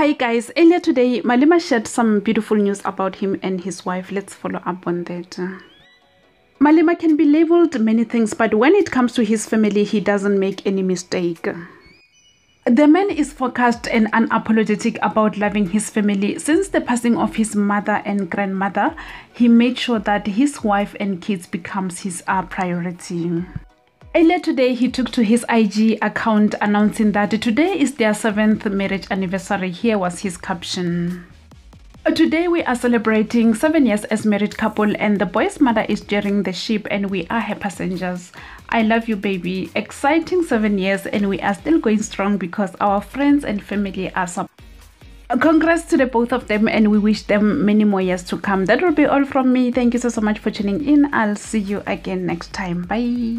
Hi guys, earlier today Malema shared some beautiful news about him and his wife. Let's follow up on that. Malema can be labeled many things, but when it comes to his family, he doesn't make any mistake. The man is focused and unapologetic about loving his family. Since the passing of his mother and grandmother, he made sure that his wife and kids becomes his uh, priority. Earlier today, he took to his IG account announcing that today is their seventh marriage anniversary. Here was his caption. Today we are celebrating seven years as married couple and the boy's mother is steering the ship and we are her passengers. I love you baby. Exciting seven years and we are still going strong because our friends and family are support. Congrats to the both of them and we wish them many more years to come. That will be all from me. Thank you so, so much for tuning in. I'll see you again next time. Bye.